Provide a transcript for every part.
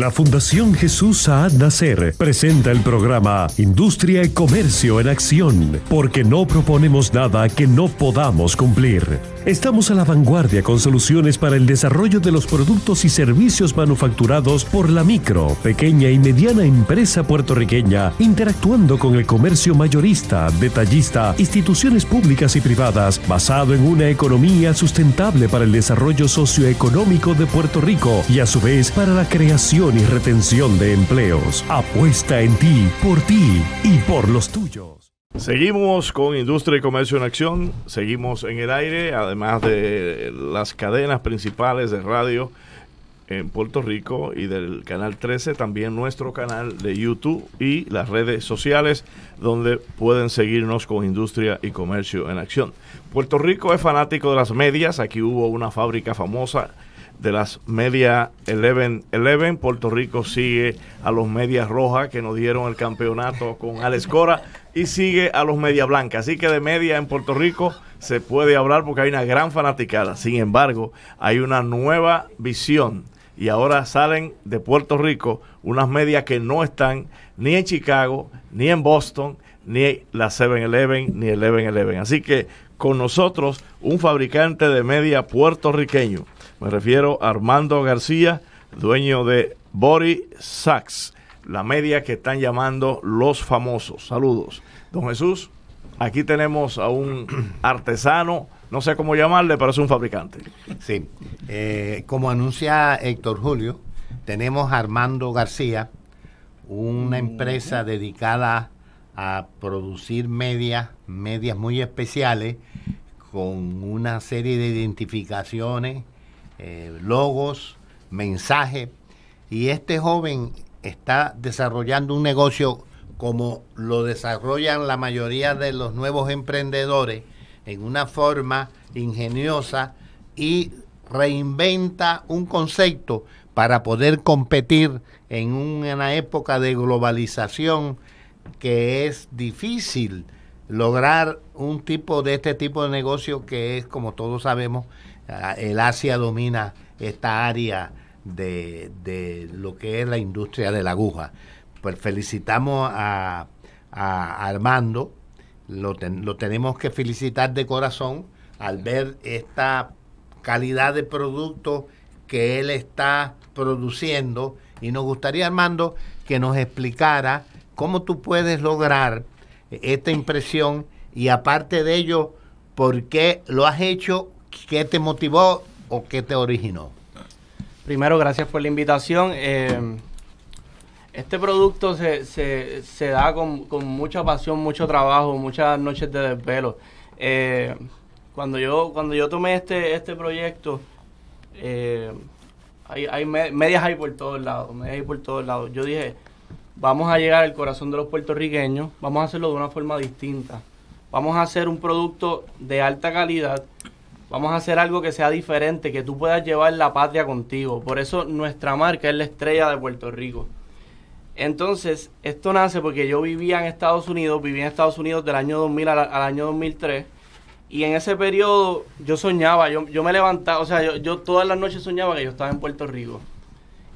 La Fundación Jesús Saad Nacer presenta el programa Industria y Comercio en Acción, porque no proponemos nada que no podamos cumplir. Estamos a la vanguardia con soluciones para el desarrollo de los productos y servicios manufacturados por la micro, pequeña y mediana empresa puertorriqueña, interactuando con el comercio mayorista, detallista, instituciones públicas y privadas, basado en una economía sustentable para el desarrollo socioeconómico de Puerto Rico y a su vez para la creación y retención de empleos. Apuesta en ti, por ti y por los tuyos. Seguimos con Industria y Comercio en Acción, seguimos en el aire, además de las cadenas principales de radio en Puerto Rico y del canal 13, también nuestro canal de YouTube y las redes sociales donde pueden seguirnos con Industria y Comercio en Acción. Puerto Rico es fanático de las medias, aquí hubo una fábrica famosa de las Media 11-11. Puerto Rico sigue a los Medias Rojas que nos dieron el campeonato con Alex Cora y sigue a los Media Blancas. Así que de media en Puerto Rico se puede hablar porque hay una gran fanaticada. Sin embargo, hay una nueva visión y ahora salen de Puerto Rico unas medias que no están ni en Chicago, ni en Boston, ni la 7-Eleven, ni el 11-11. Así que con nosotros un fabricante de media puertorriqueño me refiero a Armando García, dueño de Body Sacks, la media que están llamando los famosos. Saludos. Don Jesús, aquí tenemos a un artesano, no sé cómo llamarle, pero es un fabricante. Sí, eh, como anuncia Héctor Julio, tenemos a Armando García, una empresa dedicada a producir medias, medias muy especiales, con una serie de identificaciones eh, logos, mensajes. Y este joven está desarrollando un negocio como lo desarrollan la mayoría de los nuevos emprendedores, en una forma ingeniosa y reinventa un concepto para poder competir en una época de globalización que es difícil lograr un tipo de este tipo de negocio que es, como todos sabemos, el Asia domina esta área de, lo que es la industria de la aguja. Pues felicitamos a, Armando, lo, lo tenemos que felicitar de corazón al ver esta calidad de producto que él está produciendo y nos gustaría Armando que nos explicara cómo tú puedes lograr esta impresión y aparte de ello, por qué lo has hecho ¿Qué te motivó o qué te originó? Primero, gracias por la invitación. Eh, este producto se, se, da con, mucha pasión, mucho trabajo, muchas noches de desvelo. Eh, cuando yo cuando yo tomé este este proyecto, eh, hay, hay medias hay por todos lados, medias hay por todos lados. Yo dije, vamos a llegar al corazón de los puertorriqueños, vamos a hacerlo de una forma distinta. Vamos a hacer un producto de alta calidad Vamos a hacer algo que sea diferente, que tú puedas llevar la patria contigo. Por eso nuestra marca es la estrella de Puerto Rico. Entonces, esto nace porque yo vivía en Estados Unidos, vivía en Estados Unidos del año 2000 al, año 2003. Y en ese periodo yo soñaba, yo, yo me levantaba, o sea, yo, yo, todas las noches soñaba que yo estaba en Puerto Rico.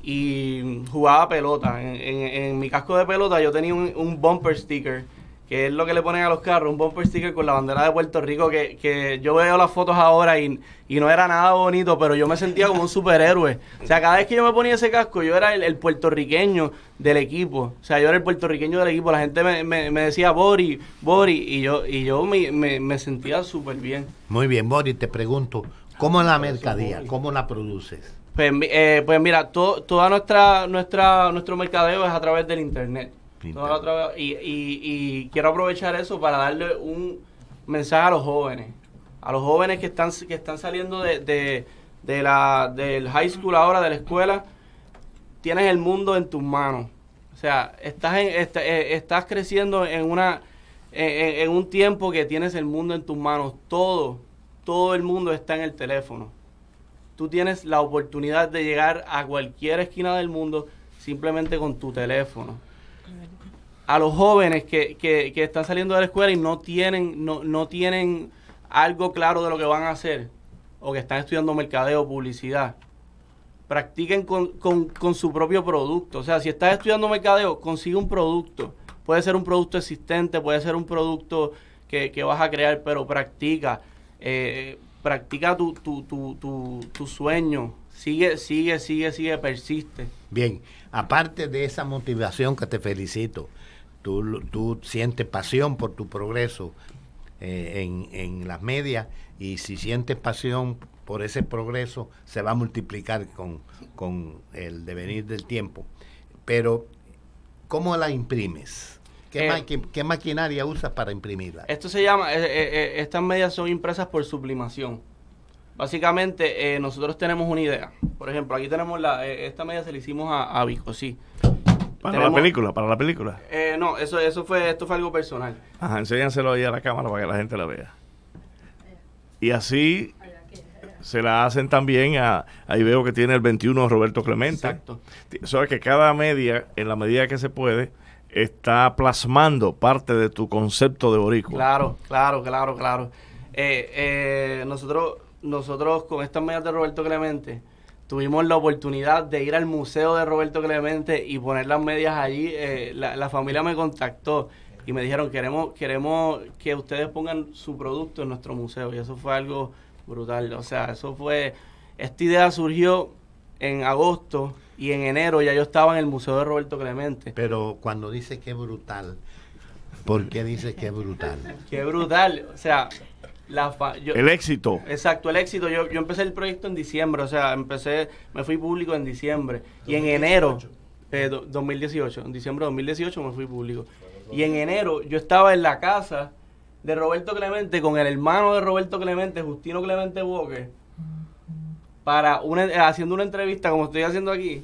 Y jugaba pelota. En, mi casco de pelota yo tenía un, un bumper sticker que es lo que le ponen a los carros, un bumper sticker con la bandera de Puerto Rico, que, que yo veo las fotos ahora y, y, no era nada bonito, pero yo me sentía como un superhéroe. O sea, cada vez que yo me ponía ese casco, yo era el, puertorriqueño del equipo. O sea, yo era el puertorriqueño del equipo. La gente me, me, decía, Bori, Bori, y yo, y yo me, me, sentía súper bien. Muy bien, Bori, te pregunto, ¿cómo es la mercadía? ¿Cómo la produces? Pues, eh, pues mira, toda nuestra, nuestra, nuestro mercadeo es a través del internet y, quiero aprovechar eso para darle un mensaje a los jóvenes. A los jóvenes que están, que están saliendo de, la, del high school ahora, de la escuela, tienes el mundo en tus manos. O sea, estás, en, eh, estás creciendo en, una, en, un tiempo que tienes el mundo en tus manos. Todo, todo el mundo está en el teléfono. Tú tienes la oportunidad de llegar a cualquier esquina del mundo simplemente con tu teléfono a los jóvenes que, que, están saliendo de la escuela y no tienen, no, no tienen algo claro de lo que van a hacer, o que están estudiando mercadeo, publicidad, practiquen con, con, con, su propio producto. O sea, si estás estudiando mercadeo, consigue un producto. Puede ser un producto existente, puede ser un producto que, que vas a crear, pero practica. Eh, practica tu, tu, tu, tu, tu sueño. Sigue, sigue, sigue, sigue, persiste. Bien, aparte de esa motivación que te felicito, tú, tú sientes pasión por tu progreso eh, en, en las medias y si sientes pasión por ese progreso se va a multiplicar con, con el devenir del tiempo. Pero, ¿cómo la imprimes? ¿Qué, Eh, ¿Qué, maquinaria usas para imprimirla? Esto se llama, eh, eh, estas medias son impresas por sublimación. Básicamente, eh, nosotros tenemos una idea. Por ejemplo, aquí tenemos la, esta media se la hicimos a, a. Para Tenemos- la película, para la película. Eh, no, eso, eso fue, esto fue algo personal. Ajá, enséñanselo ahí a la cámara para que la gente la vea. Y así se la hacen también a, ahí veo que tiene el 21 Roberto Clemente. Exacto. Sabes que cada media, en la medida que se puede, está plasmando parte de tu concepto de boricua. Claro, claro, claro, claro. Eh, eh, nosotros, nosotros con estas medias de Roberto Clemente tuvimos la oportunidad de ir al museo de Roberto Clemente y poner las medias allí. Eh, la, la familia me contactó y me dijeron queremos, queremos que ustedes pongan su producto en nuestro museo y eso fue algo brutal. O sea, eso fue, esta idea surgió en agosto y en enero ya yo estaba en el museo de Roberto Clemente. Pero cuando dice que es brutal, ¿por qué dice que es brutal? Qué brutal. O sea, la fa- yo- El éxito. Exacto, el éxito. Yo, yo empecé el proyecto en diciembre, o sea, empecé, me fui público en diciembre. Y en enero, eh, do- 2018, en diciembre de 2018 me fui público. Y en enero yo estaba en la casa de Roberto Clemente con el hermano de Roberto Clemente, Justino Clemente Walker, para una, haciendo una entrevista como estoy haciendo aquí,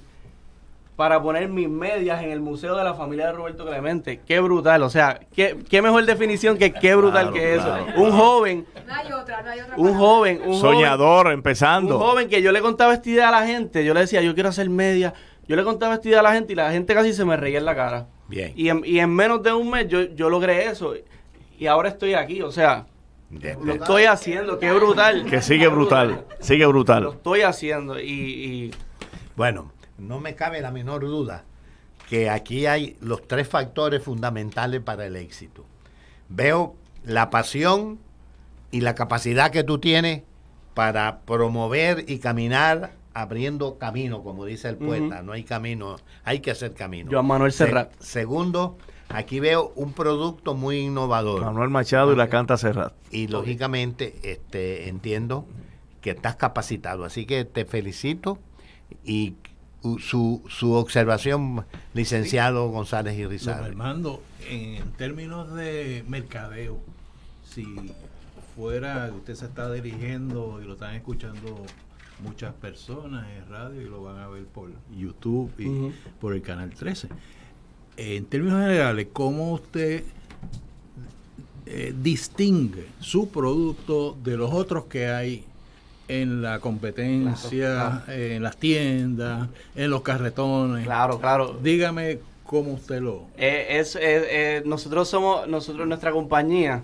para poner mis medias en el museo de la familia de Roberto Clemente. Qué brutal, o sea, qué, qué mejor definición que qué brutal Claro, que eso. claro, un joven, No hay otra, no hay otra. un joven, un joven, Soñador, empezando. un joven que yo le contaba esta idea a la gente, yo le decía, yo quiero hacer media, yo le contaba esta idea a la gente y la gente casi se me reía en la cara. Bien. Y en, y en menos de un mes yo, yo logré eso y ahora estoy aquí, o sea, lo estoy haciendo, qué brutal. Que sigue brutal. Sigue Lo brutal. estoy haciendo y, y Bueno, no me cabe la menor duda que aquí hay los tres factores fundamentales para el éxito. Veo la pasión y la capacidad que tú tienes para promover y caminar abriendo camino, como dice el poeta. No hay camino, hay que hacer camino. Joan Manuel Se- Serrat. segundo, aquí veo un producto muy innovador. Manuel Machado y la canta Serrat. y lógicamente este entiendo que estás capacitado así que te felicito y su, su observación licenciado González y Rizal. Armando, en términos de mercadeo, si fuera que usted se está dirigiendo y lo están escuchando muchas personas en radio y lo van a ver por YouTube y por el canal 13. En términos generales, ¿cómo usted eh, distingue su producto de los otros que hay en la competencia, en las tiendas, en los carretones? claro, claro. Dígame cómo usted lo... Eh, es, eh, eh, nosotros somos, nosotros nuestra compañía,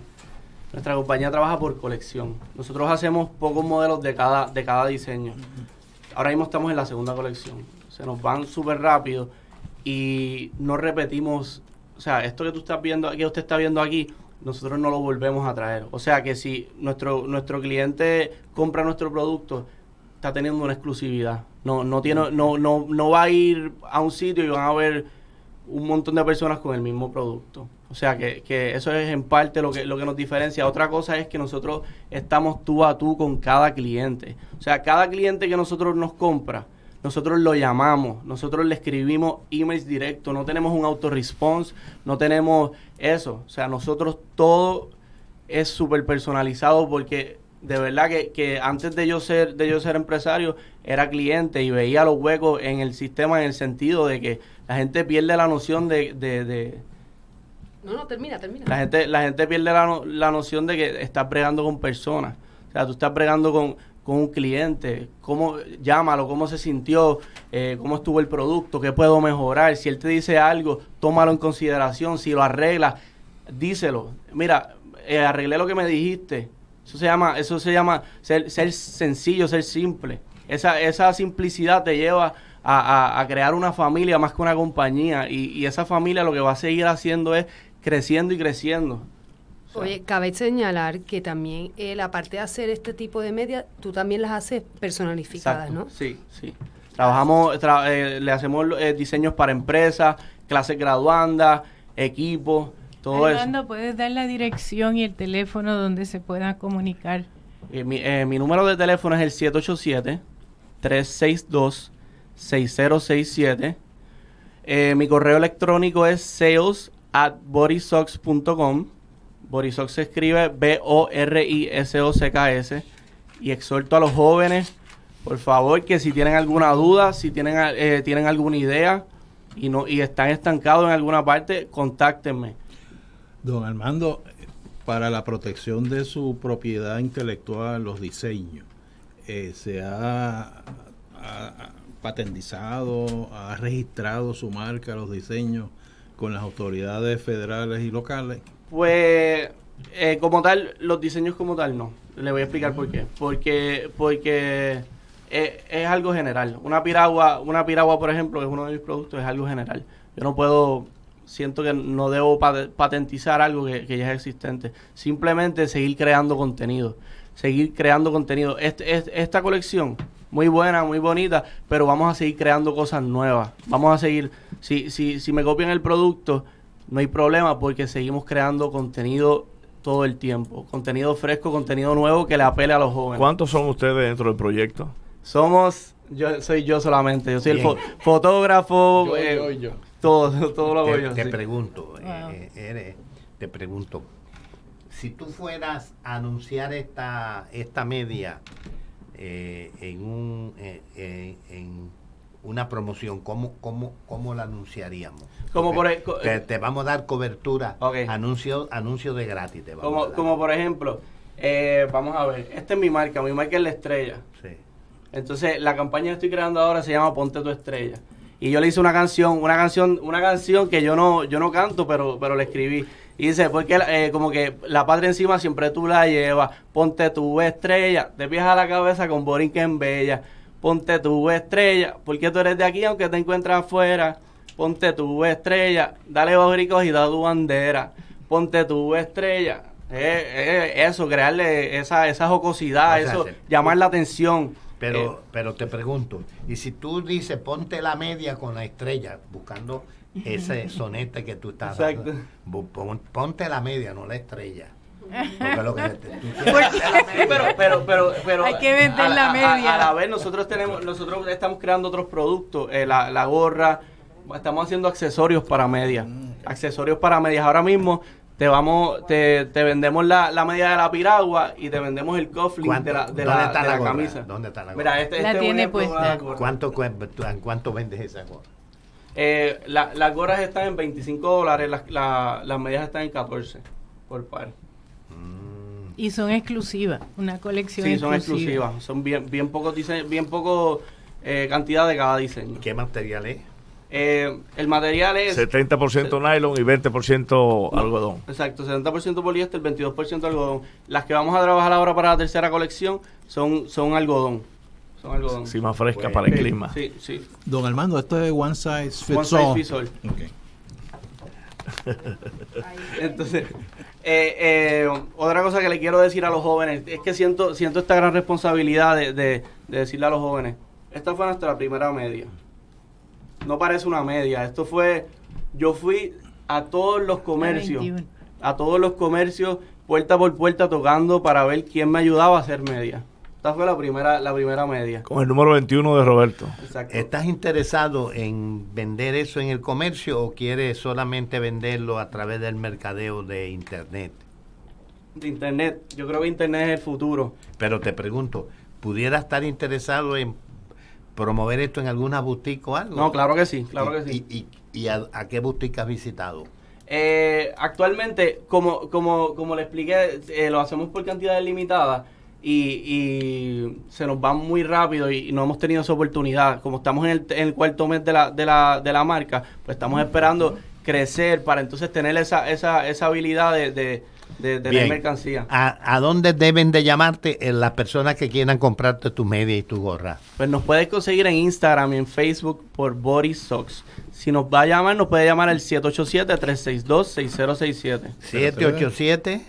nuestra compañía trabaja por colección. Nosotros hacemos pocos modelos de cada, de cada diseño. Ahora mismo estamos en la segunda colección. Se nos van súper rápido y no repetimos, o sea, esto que tú estás viendo, que usted está viendo aquí, nosotros no lo volvemos a traer. O sea que si nuestro, nuestro cliente compra nuestro producto, está teniendo una exclusividad. No, no tiene, no, no, no va a ir a un sitio y van a ver un montón de personas con el mismo producto. O sea que, que eso es en parte lo que, lo que nos diferencia. Otra cosa es que nosotros estamos tú a tú con cada cliente. O sea, cada cliente que nosotros nos compra, nosotros lo llamamos, nosotros le escribimos emails directos, no tenemos un autorresponse, no tenemos eso. O sea, nosotros todo es súper personalizado porque de verdad que, que antes de yo ser de yo ser empresario era cliente y veía los huecos en el sistema en el sentido de que la gente pierde la noción de, de- de- No, no, termina, termina. la gente la gente pierde la, no- la noción de que estás bregando con personas o sea tú estás bregando con, con un cliente cómo llámalo cómo se sintió eh, cómo estuvo el producto qué puedo mejorar. Si él te dice algo tómalo en consideración. Si lo arreglas díselo. Mira eh, arreglé lo que me dijiste. Eso se llama eso se llama ser, sencillo ser simple. Esa, esa simplicidad te lleva a, a- a crear una familia más que una compañía. Y, y esa familia lo que va a seguir haciendo es creciendo y creciendo. O sea, Oye, cabe señalar que también, eh, aparte de hacer este tipo de medias, tú también las haces personalificadas, Exacto, ¿no? Sí, sí. Trabajamos, tra- eh, le hacemos eh, diseños para empresas, clases graduandas, equipos, todo eso. ¿puedes dar la dirección y el teléfono donde se puedan comunicar? Eh, mi, eh, mi número de teléfono es el 787-362-6067. Eh, mi correo electrónico es sales at bodysocks.com. Bodysocks se escribe B-O-R-I-S-O-C-K-S. Y exhorto a los jóvenes, por favor, que si tienen alguna duda, si tienen, eh, tienen alguna idea y, no, y están estancados en alguna parte, contáctenme. Don Armando, para la protección de su propiedad intelectual, los diseños, eh, ¿se ha patentizado, ha registrado su marca, los diseños, con las autoridades federales y locales? Pues, eh, como tal, los diseños como tal no. Le voy a explicar por qué. Porque, porque eh, es algo general. Una piragua, una piragua, por ejemplo, es uno de mis productos, es algo general. Yo no puedo, siento que no debo pate- patentizar algo que, ya es existente. Simplemente seguir creando contenido. Seguir creando contenido. Este- es- esta colección, muy buena, muy bonita, pero vamos a seguir creando cosas nuevas. Vamos a seguir, si, si, si me copian el producto, no hay problema porque seguimos creando contenido todo el tiempo. Contenido fresco, contenido nuevo que le apele a los jóvenes. ¿Cuántos son ustedes dentro del proyecto? Somos, yo soy yo solamente, yo soy el fo- fotógrafo, Yo, eh, yo, todo, todo lo hago yo. te sí. pregunto, eh, eh, eres- te pregunto, si tú fueras a anunciar esta, esta media eh, en, un, eh, eh, en una promoción, ¿cómo, cómo, cómo la anunciaríamos? Como por e- co- te, te vamos a dar cobertura, Ok. anuncio, anuncio de gratis. Te vamos Como, como por ejemplo, eh, vamos a ver, esta es mi marca, mi marca es la estrella. Sí. Entonces, la campaña que estoy creando ahora se llama Ponte tu estrella. Y yo le hice una canción, una canción, una canción que yo no, yo no canto, pero, pero le escribí. Y dice, porque eh, como que la patria encima siempre tú la llevas, ponte tu estrella, de pies a la cabeza con Borinquen Bella, ponte tu estrella, porque tú eres de aquí aunque te encuentras afuera, ponte tu estrella, dale bóricos y da tu bandera, ponte tu estrella. Eh, eh, eso, crearle esa, esa jocosidad, O sea, eso, se- llamar la atención. Pero, Eh, pero te pregunto, y si tú dices ponte la media con la estrella, buscando ese sonete que tú estás Exacto. dando, ponte la media, no la estrella. Porque lo que tú pero, pero, pero, pero Hay que vender a, la media. A, a la vez nosotros tenemos, nosotros estamos creando otros productos, eh, la, la gorra, estamos haciendo accesorios para medias, accesorios para medias. Ahora mismo te vamos, te, te vendemos la, la media de la piragua y te vendemos el cufflink ¿Cuánto- de la, de dónde la, está de la la gorra? camisa. ¿Dónde está la gorra? Mira, este, La este es un tiene puesta. ¿Cuánto, en vendes esa gorra? Eh, la- las gorras están en 25 dólares, las, la- las medias están en 14 por par. Y son exclusivas, una colección Sí, son exclusiva. exclusivas. Son bien, bien pocos diseños, bien poco eh, cantidad de cada diseño. ¿Qué material es? Eh, el material es 70% nylon y 20% algodón. exacto, 70% poliéster, 22% algodón. Las que vamos a trabajar ahora para la tercera colección son, son algodón. Son algodón. Sí, más fresca Bueno. para el clima. Sí, sí. Don Armando, esto es one size fits One size all. fits all. Ok. Entonces, eh, eh, otra cosa que le quiero decir a los jóvenes es que siento, siento esta gran responsabilidad de, de- de decirle a los jóvenes, esta fue nuestra primera media. No parece una media, esto fue, yo fui a todos los comercios, 21. a todos los comercios, puerta por puerta tocando para ver quién me ayudaba a hacer media. Esta fue la primera, la primera media. Con el número 21 de Roberto. Exacto. ¿Estás interesado en vender eso en el comercio o quieres solamente venderlo a través del mercadeo de internet? De internet, yo creo que internet es el futuro. Pero te pregunto, ¿pudiera estar interesado en promover esto en alguna boutique o algo? No, claro que sí, claro ¿Y- que sí. ¿Y, y, y a, a qué boutique has visitado? Eh, actualmente, como, como, como le expliqué, eh, lo hacemos por cantidades limitadas y, y se nos va muy rápido y, no hemos tenido esa oportunidad. Como estamos en el, en el cuarto mes de la, de, la, de la marca, pues estamos esperando crecer para entonces tener esa, esa, esa habilidad de, de, de, de Bien. la mercancía. ¿A, a dónde deben de llamarte eh, las personas que quieran comprarte tu media y tu gorra? Pues nos puedes conseguir en Instagram y en Facebook por Body Socks. Si nos va a llamar, nos puede llamar al 787-362-6067. 787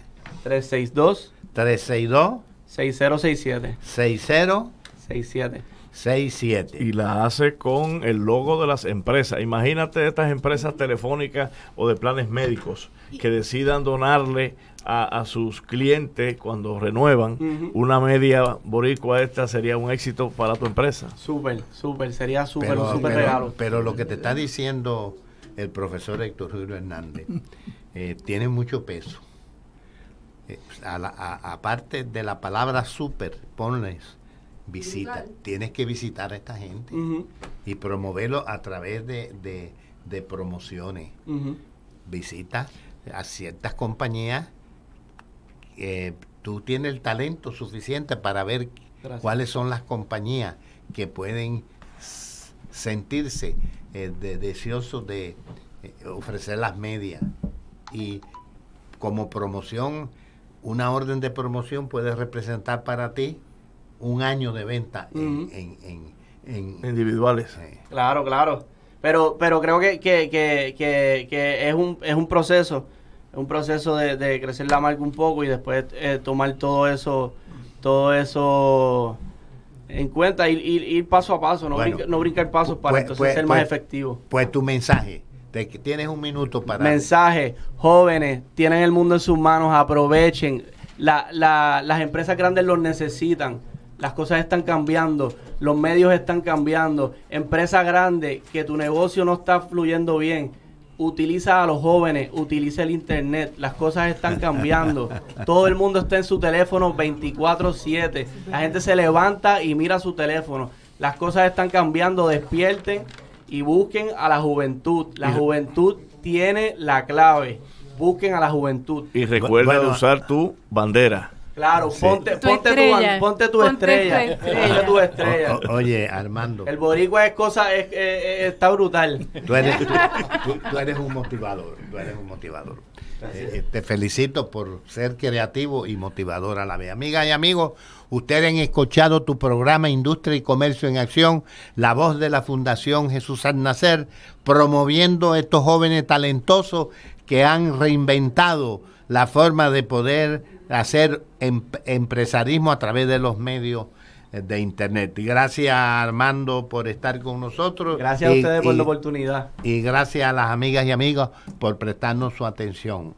362 362 6067 6067 67. Y la hace con el logo de las empresas. Imagínate estas empresas telefónicas o de planes médicos que decidan donarle a, a sus clientes cuando renuevan una media boricua esta sería un éxito para tu empresa. Súper, súper. Sería súper, pero, un súper pero- regalo. pero lo que te está diciendo el profesor Héctor Julio Hernández eh, tiene mucho peso. Eh, a la- a- aparte de la palabra super, ponles visita. Tienes que visitar a esta gente y promoverlo a través de, de- de promociones. ujú. Visita a ciertas compañías. eh, tú tienes el talento suficiente para ver Gracias. cuáles son las compañías que pueden sentirse eh, de- deseosos de eh, ofrecer las medias. Y como promoción, una orden de promoción puede representar para ti un año de venta en- en, en- en- Individuales. eh, Claro, claro. Pero, pero creo que, que, que, que, que es, un, es un proceso, es un proceso de, de crecer la marca un poco y después eh, tomar todo eso, todo eso en cuenta y ir, ir paso a paso, no, Bueno. brinca- no brincar pasos para Pues- entonces pues- ser más pues- efectivo. Pues tu mensaje, tienes un minuto para... Mensaje, jóvenes, tienen el mundo en sus manos, aprovechen. La, la- las empresas grandes los necesitan. Las cosas están cambiando, los medios están cambiando. Empresa grande, que tu negocio no está fluyendo bien, utiliza a los jóvenes, utiliza el internet. Las cosas están cambiando. Todo el mundo está en su teléfono 24/7. La gente se levanta y mira su teléfono. Las cosas están cambiando, despierten y busquen a la juventud. La juventud tiene la clave. Busquen a la juventud. Y recuerda Bueno, de usar tu bandera. Claro, Sí. ponte, Tu ponte, tu, estrella. ponte tu estrella. Ponte tu estrella. O- o- oye, Armando, El boricua es cosa, es, es- es- está brutal. tú eres, tú, tú- tú eres un motivador, tú eres un motivador. Eh, eh, te felicito por ser creativo y motivador a la vez. Amigas y amigos, ustedes han escuchado tu programa Industria y Comercio en Acción, la voz de la Fundación Jesús al Nacer, promoviendo a estos jóvenes talentosos que han reinventado la forma de poder hacer em- empresarismo a través de los medios eh, de Internet. Y gracias Armando por estar con nosotros. Gracias a ustedes por y- la oportunidad. y gracias a las amigas y amigos por prestarnos su atención.